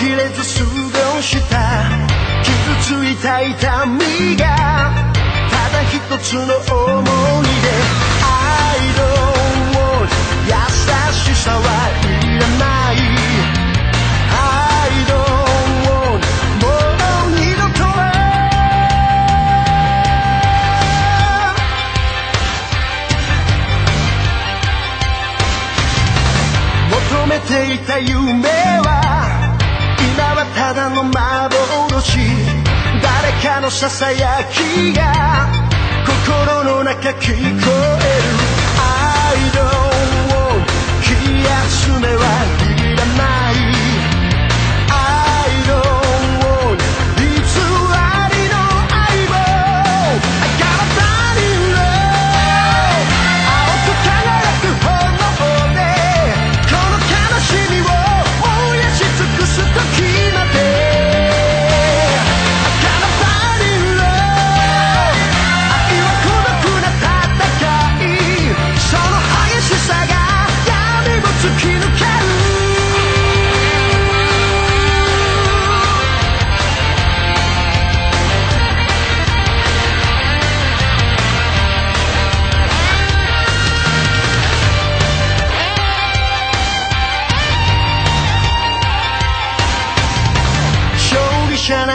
呆れずした。傷ついた痛みがただ一つの重いで I don't want 優しさはいらない。I don't want もう二度とは求めていた夢。のささやきが心の中聞こえ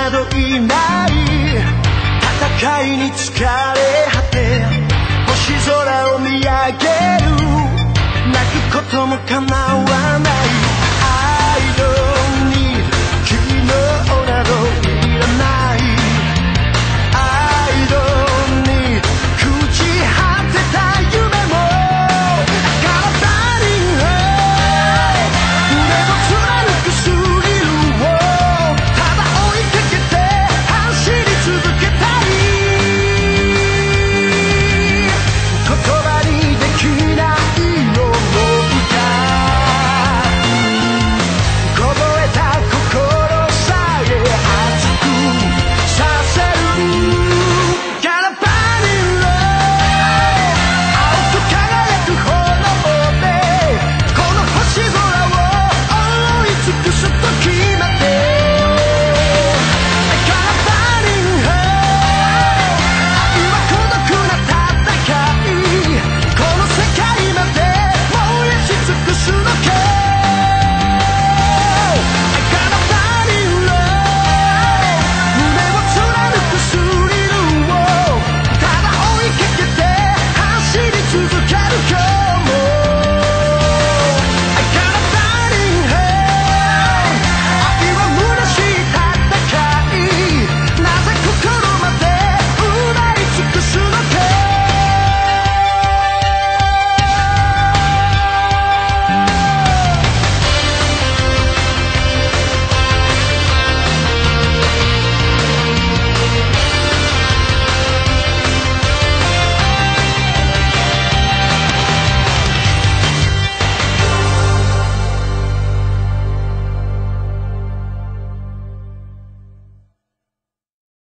などいない戦いに疲れ果て星空を見上げる。泣くこともかなわない。